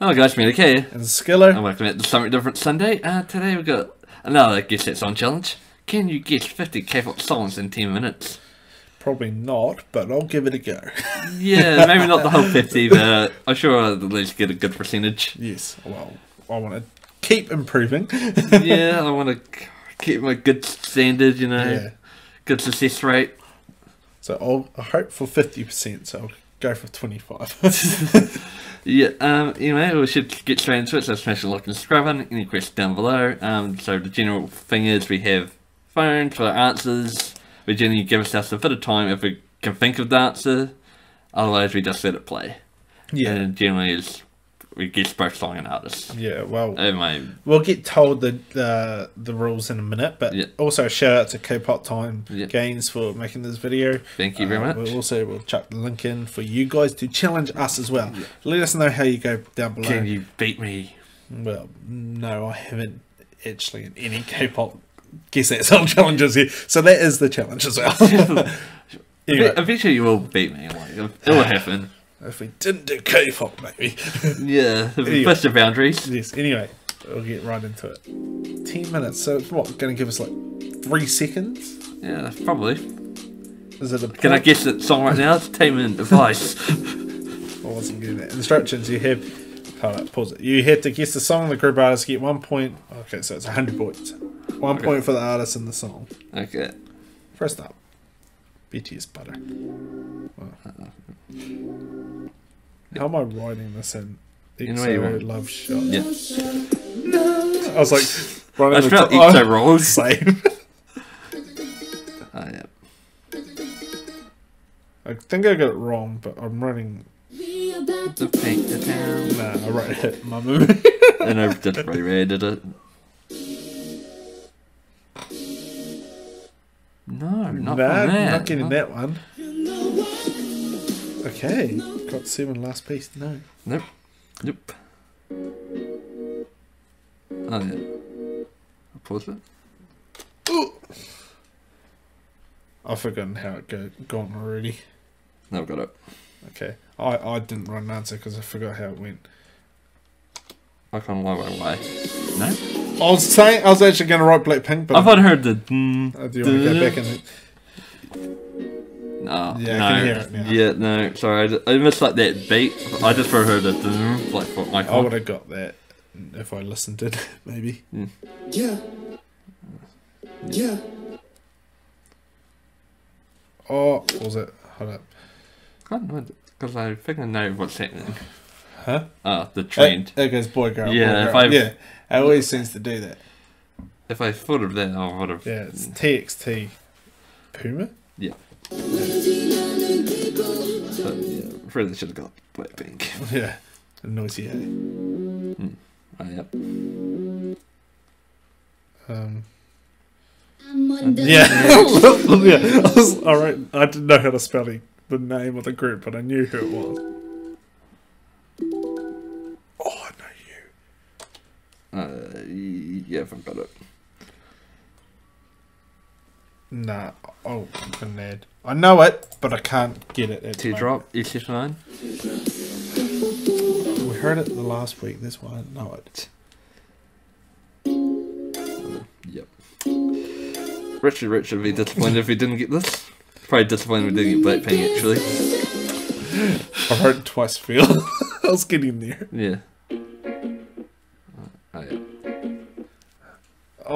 Oh gosh, me k And Skilla. And welcome to Something Different Sunday. Uh, today we've got another Guess That Song Challenge. Can you guess 50 K-pop songs in 10 minutes? Probably not, but I'll give it a go. Yeah, maybe not the whole 50, but I'm sure I'll at least get a good percentage. yes, well, I want to keep improving. Yeah, I want to keep my good standard, you know, yeah. good success rate. So I'll I hope for 50%, so I'll go for 25. Yeah, um, anyway, we should get straight into it. So smash the like and subscribe button. Any questions down below. Um, so the general thing is we have phones for answers. We generally give ourselves a bit of time if we can think of the answer. Otherwise, we just let it play. yeah. And generally, is we guess both song and artist. Yeah, well, might, we'll get told the the, the rules in a minute, but Yeah. also shout out to K-pop Time Yeah. Games for making this video. Thank you very uh, much. We'll also we'll chuck the link in for you guys to challenge us as well. Let us know how you go down below. can you beat me? Well, no, I haven't actually in any K-pop guess that's song challenges here. So that is the challenge as well. anyway, Eventually, you will beat me. Like, it will uh, happen. if we didn't do K-pop, maybe. Yeah, Anyway. push the boundaries. yes. Anyway, we'll get right into it. Ten minutes. So it's what going to give us like three seconds? Yeah, probably. Is it a? Can I guess the song right now? It's 10 minute device. I wasn't getting that. Instructions you have. Hold up, pause it. You have to guess the song. The group artists get one point. Okay, so it's hundred points. One Okay. point for the artist and the song. okay. First up, BTS Butter. How am I writing this in? You know you Love Shot. Yeah. I was like, running I the felt EXO rolls. Same. Oh, yeah. I think I got it wrong, but I'm running. The paint the town. Nah, I wrote it. My movie. And I just did it. No, not that. not getting no. that one. Okay, GOT7 last piece. No. Nope. Nope. Oh yeah. I'll pause it. I've forgotten how it go, gone already. No, I've got it. Okay, I, I didn't write an answer because I forgot how it went. I can't lie my way. No? I was saying I was actually going to write Blackpink, but I've not heard the. Mm, I do want to go back and no, Yeah, I no. can hear it now. Yeah, no, sorry. I, d- I missed like that beat. I just heard the. mm, Like for my I would have got that if I listened to it, maybe. yeah yeah Oh, what was it? Hold up. I can't remember because I think I know what's happening huh? Ah, uh, the trend. It that goes boy girl. Yeah, boy, girl. Yeah. Always seems to do that. If I thought of that, I would have. Yeah, it's mm. TXT. Puma. Yeah. Friends yeah, really should have got Blackpink. Yeah, noisy. Hey? Mm. Oh, yeah. Um. Yeah. yeah. I was, all right. I didn't know how to spell the name of the group, but I knew who it was. Yeah, I've got it. Nah. Oh, Grenade. I know it, but I can't get it. at the Teardrop, SF9. moment. We heard it the last week. That's why I know it. Yep. Richard, Richard would be disappointed if he didn't get this. Probably disappointed we didn't get Blackpink, actually. I heard it twice. Feel. I was getting there. Yeah.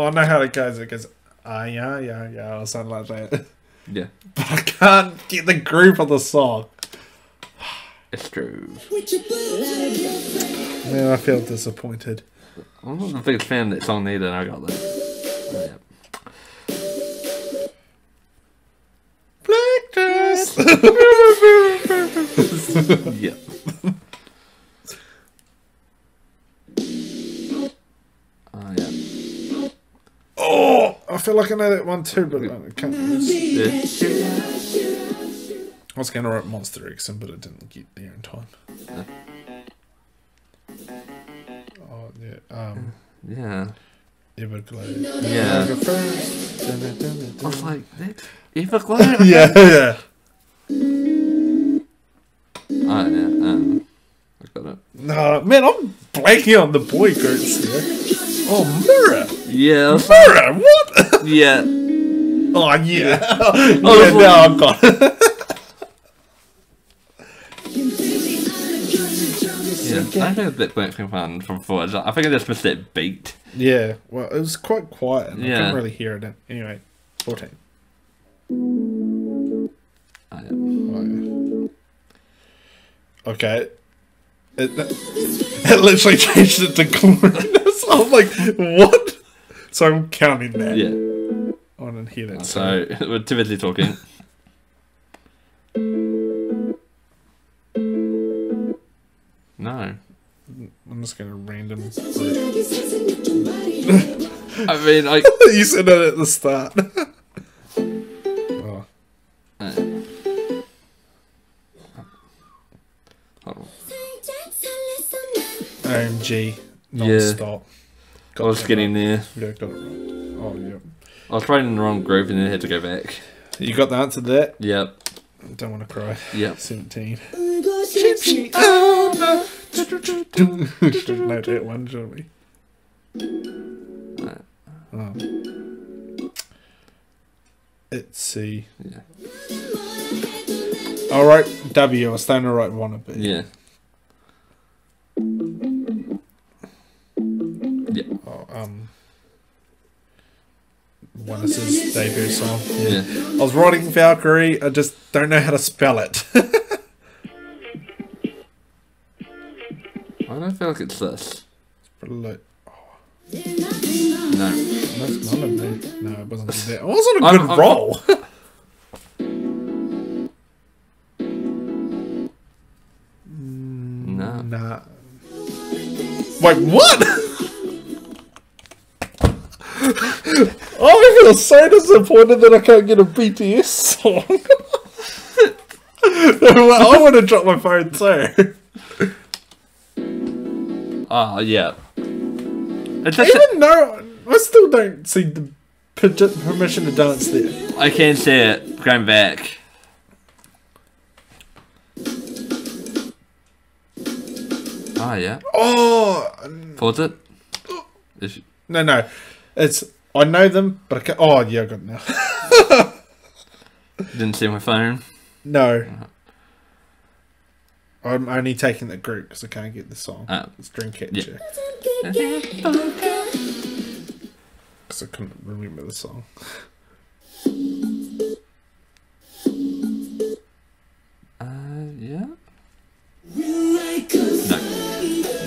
Oh, I know how it goes. It goes, ah, yeah, yeah, yeah, or something like that. Yeah, But I can't get the groove of the song. it's true. Man, I feel disappointed. I'm not the biggest fan of that song either, and I got that. Oh, Black dress. oh, I feel like I know that one too, but I can't. Yeah. I was going to write Monsta X, but I didn't get there in time. Oh yeah. Um, Yeah. Everglow. Yeah. I was like, that's Everglow? yeah, yeah. Oh, yeah. Um, I got it. No, man, I'm blanking on the boy groups here. Oh, Mirror. Oh, yeah. I was like- Mirror. What? yeah. oh yeah. Oh, yeah. Now I'm got it. Yeah. I think that went from one from four. I think I just missed it beat. Yeah. Well, it was quite quiet. And I Yeah. couldn't really hear it. Anyway, fourteen. Oh, yeah. Oh, yeah. Okay. It, it literally changed it to glorious. I'm like, what? So I'm counting that. Yeah. I didn't hear that. So we're too busy talking. No. I'm just gonna random. I I mean, I. you said it at the start. oh, uh, hold on. OMG, non-stop. I was getting there. Yeah, got it right. Oh, yeah. I was writing in the wrong group and then had to go back. You got the answer to that? Yep. Don't want to cry. Yep. 17. Shouldn't know that one, shouldn't we? Oh. It's C. Yeah. Alright, W. I was staying the right one a bit. Yeah. Yeah. Oh, um. One is his debut song. Yeah. I was writing Valkyrie, I just don't know how to spell it. I don't feel like it's this. Like, No. that's none of me. No, it wasn't that. It wasn't a I'm- good I'm- roll. No. nah. Wait, what? I feel so disappointed that I can't get a BTS song. I want to drop my phone too. Ah, yeah. It Even though I still don't see the permission to dance there. I can't see it going back. Ah, yeah. Oh Pause it. no, no, it's I know them, but I can't. Oh yeah, I got it now. Didn't see my phone. No, I'm only taking the group because I can't get the song. Ah. It's Dreamcatcher because I couldn't remember the song.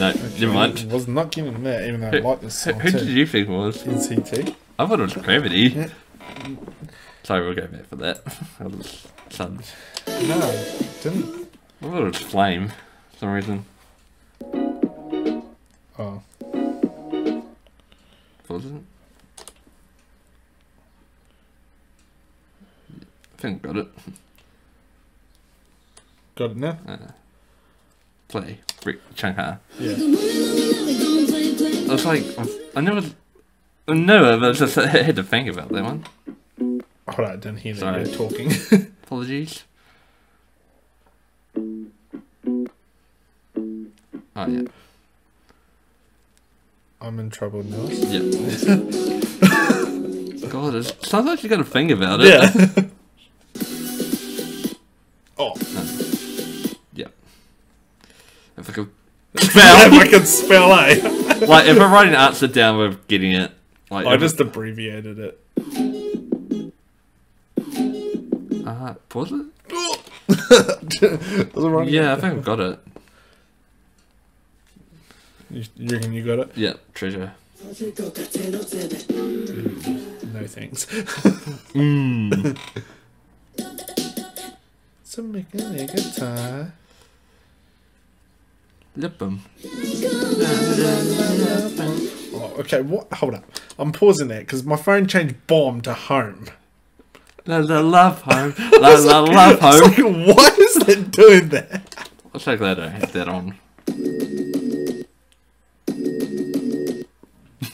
No, never mind. I was not getting that, even though I Who, like this song who did too. you think it was? NCT. I thought it was Gravity. Sorry, we'll go back for that. I was sudden. No, didn't. I thought it was Flame for some reason. Oh, Wasn't? I think I got it. got it now. Uh, Play. Rick Chungha. Yeah. I was like, I never. I it, but I just had to think about that one. Hold on, I didn't hear that Sorry. you talking. Apologies. Oh, yeah. I'm in trouble now. Yeah. God, it's, sometimes you gotta think about it. Yeah. oh, Yeah. If I could if spell, I can spell A. like if I'm writing an answer down with getting it, like I if- just abbreviated it. uh, pause it. Was it wrong? Yeah, I think I've got it. You, you reckon you got it? Yeah, treasure. No thanks. Mm. so make a make Oh, okay. What? Hold up. I'm pausing that because my phone changed bomb to home. La la love home. La la love home. like, why is that doing that? I'm so glad I had that on.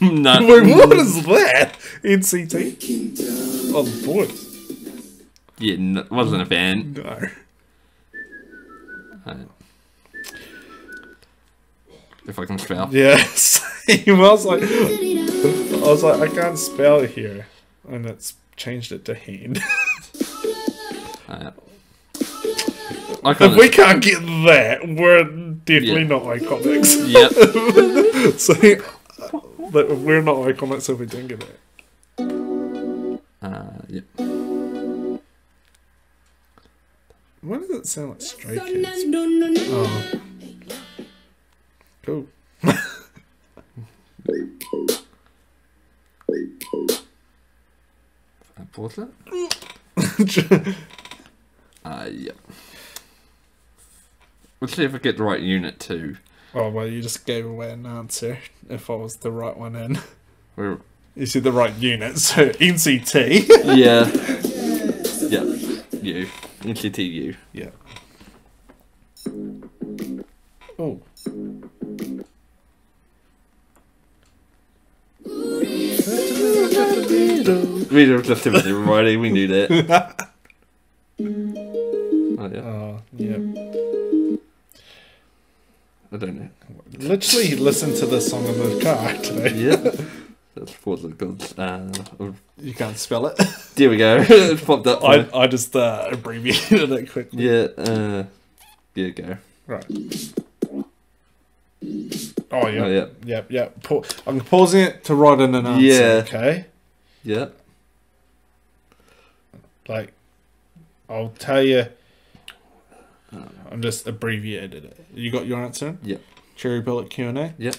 no. Wait, what is that? NCT? Oh, boys. Yeah, no, wasn't a fan. No. Uh, if I can spell. Yes. I was like, I was like, I can't spell here, and it's changed it to hand. Uh, I if can't. we can't get that, we're definitely Yeah. not iKONICs. Yep. so, but we're not iKONICs if we don't get it. Uh, yep. Why does it sound like Stray Kids? no, no, no. Oh, Pause it. Uh, yep. Let's see if I get the right unit too. oh well, you just gave away an answer. If I was the right one in, We're, you said the right unit. So NCT. yeah. yeah. You. NCT U. yeah. We were just everything writing, we knew that. Oh, yeah. Oh, yeah. I don't know. Literally listen to this song in the car today. Yeah. That's for the Gods. Uh, You can't spell it. there we go. it's popped up. I, I just uh, abbreviated it quickly. Yeah, uh, yeah, go. Right. Oh, yeah. Oh, yeah. Yep, yep. Pa- I'm pausing it to write in an answer, Yeah. okay? Yeah. Like, I'll tell you. I'm just abbreviated it. You got your answer? Yeah. Cherry Bullet Q&A? Yep.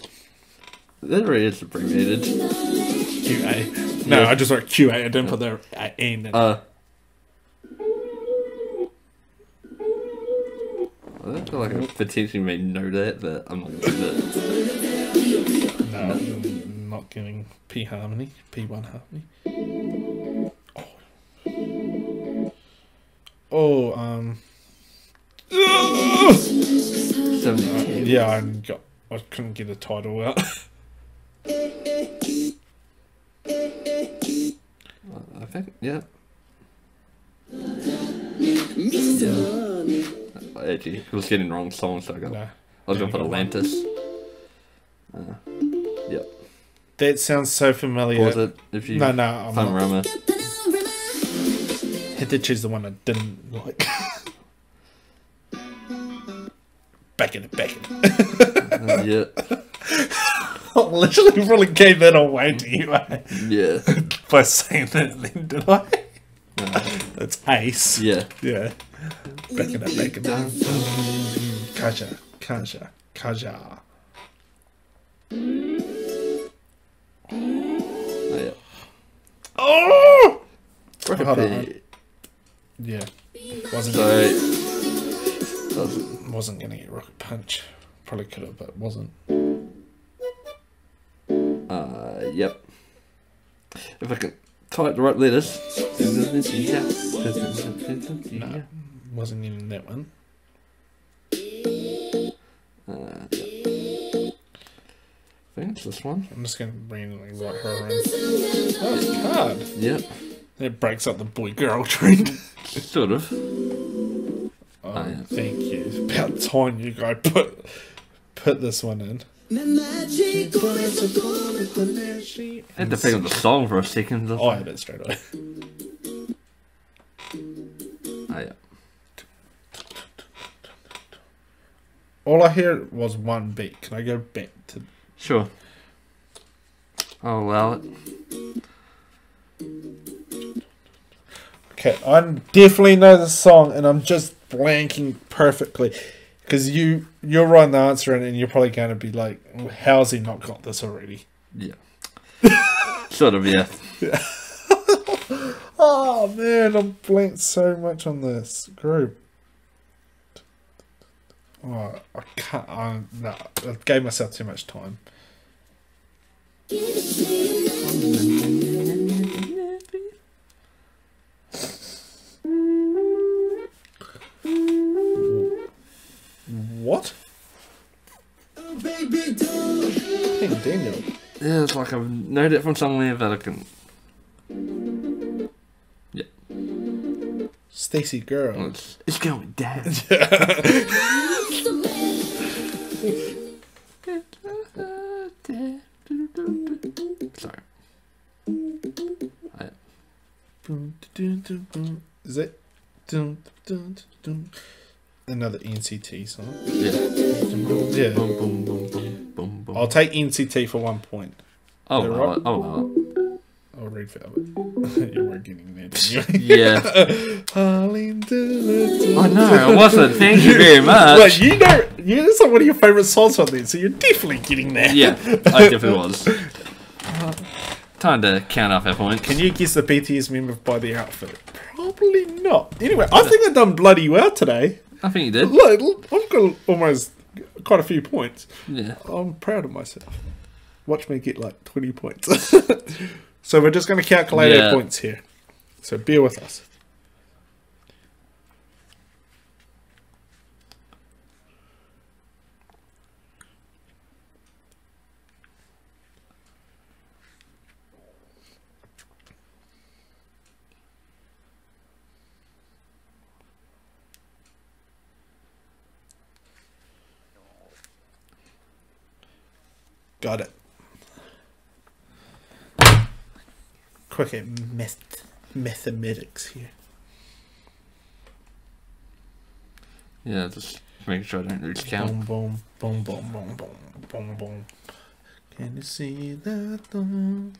There it is abbreviated. QA. No, Yeah. I just wrote QA. I didn't put the uh, N in. Uh. I don't feel like I potentially may know that, but I'm not gonna do that. no, I'm not giving P Harmony. P1 Harmony. Oh. Oh, um. 70. Yeah, I got. I couldn't get a title out. I think, yeah. Actually, I was getting the wrong song, so I got. no. I was gonna put Atlantis. That sounds so familiar. Pause it if you. No, no, I'm not. Rama. Had to choose the one I didn't like. back in it, back in it. Uh, yeah. I literally really gave that away to you eh? Yeah. by saying that then, did I? Uh, That's Ace. yeah. Yeah. Back in it, back in it. Kaja, Kaja, Kaja. Rocket Hold on. Yeah. Wasn't So. gonna, wasn't gonna get rocket punch. Probably could have, but wasn't. Uh, yep. If I can type the right letters. No. Wasn't in that one. Uh, yep. I think it's this one. I'm just gonna randomly write her in. Oh, it's a card. Yep. That breaks up the boy girl trend. Sort of. Oh, yeah. thank you. About time you guys put put this one in. I had to think of the song for a second. Oh, I had it straight away. Oh, yeah. All I hear was one beat. Can I go back to? Sure. I'll allow it. Okay, I definitely know the song, and I'm just blanking perfectly because you you're writing the answer, and, and you're probably going to be like, "How's he not got this already?" Yeah. sort of, yeah. Oh man, I'm blanked so much on this group. Oh, I can't. I, no, I gave myself too much time. What? Hey, Daniel. Yeah. Yeah, it's like I've known it from somewhere, but I can. Yeah. Stacy girl. It's, it's going down. Another NCT song. yeah. Yeah. Boom, boom, boom, boom, boom, boom. I'll take NCT for one point. oh, is that right? oh. I'll Red Velvet. you weren't getting you? Yeah. Oh, no, I wasn't. Thank you very much. Like you know, you know, some one of your favorite songs on there, so you're definitely getting there. Yeah, I definitely was. Time to count off our points. Can you guess the BTS member by the outfit? Probably not. Anyway, I think I've done bloody well today. I think you did. Look, I've got almost quite a few points. Yeah. I'm proud of myself. Watch me get like 20 points. so we're just going to calculate Yeah. our points here. So bear with us. Got it. Quick at math- mathematics here. Yeah, just make sure I don't lose count. Boom, boom, boom, boom, boom, boom, boom, boom. Can you see that? dawn?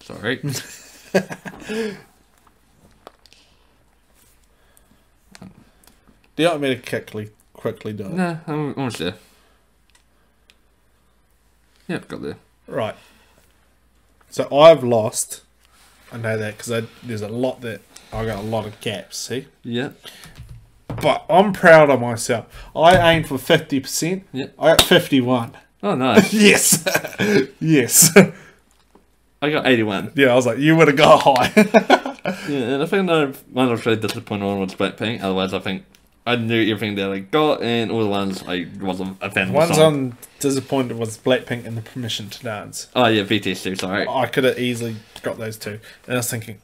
Sorry. Do you want me to quickly, quickly do it? nah, I'm almost there. Yeah, I've got there. Right. So I've lost. I know that because there's a lot that I got a lot of gaps. See, Yeah. but I'm proud of myself. I aimed for fifty percent. Yeah. I got fifty-one. Oh, nice. Yes, yes. I got 81. yeah, I was like, you would have got high. Yeah, and I think I might have really disappointed on was Blackpink. Otherwise, I think I knew everything that I got, and all the ones I wasn't a fan of. the One's song. I'm disappointed was Blackpink and the Permission to Dance. Oh, yeah, BTS too, sorry. I could have easily got those two. And I was thinking,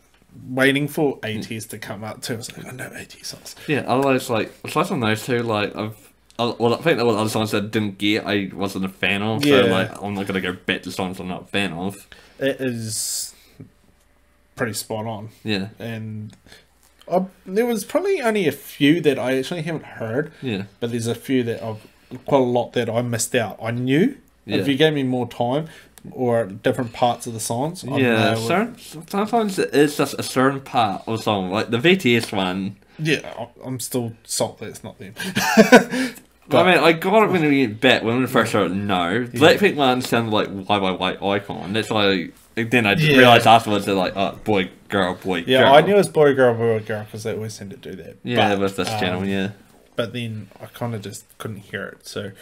waiting for mm. ATs to come out too. I was like, I know AT songs. Yeah, otherwise, like, aside from those two, like, I've. Well, I think there were other songs that I didn't get, I wasn't a fan of. So, Yeah. like, I'm not going to go back to songs I'm not a fan of. It is pretty spot on. Yeah, And There was probably only a few that I actually haven't heard, yeah. but there's a few that I've quite a lot that I missed out. I knew. Yeah. If you gave me more time or different parts of the songs, I Yeah, certain, sometimes it is just a certain part of a song. Like the BTS one, yeah, I'm still salty it's not them. I mean, I got it when we back when we first heard it. No, Blackpink one sounded like "Why Why White Icon." That's why. Then I Yeah. realized afterwards they're like, "Oh, boy, girl, boy, Yeah, girl." I knew it was boy, girl, boy, girl because they always seem to do that. Yeah, But, it was this um, channel. Yeah, But then I kind of just couldn't hear it, so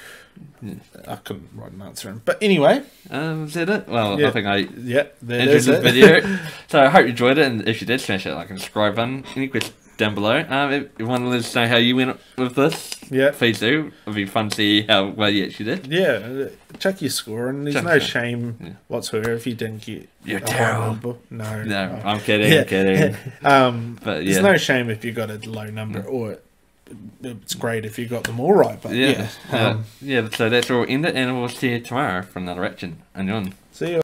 I couldn't write an answer in. But anyway, um, is that it? Well, Yeah. I think I yeah, that enjoyed this it. video. so I hope you enjoyed it, and if you did, smash that like and subscribe button. Any questions down below? Um, if you want to let us know how you went with this, Yeah. please do. It'd be fun to see how well you actually did. Yeah, check your score, and there's Check no it. shame Yeah. whatsoever if you didn't get You're terrible. number. No, No, no. I'm kidding. I'm kidding. um, But, there's no shame if you got a low number, or it's great if you got them all right. But yeah, Yeah, uh, um, yeah. So that's where we'll end it, and we'll see you tomorrow from another action. And on. see you.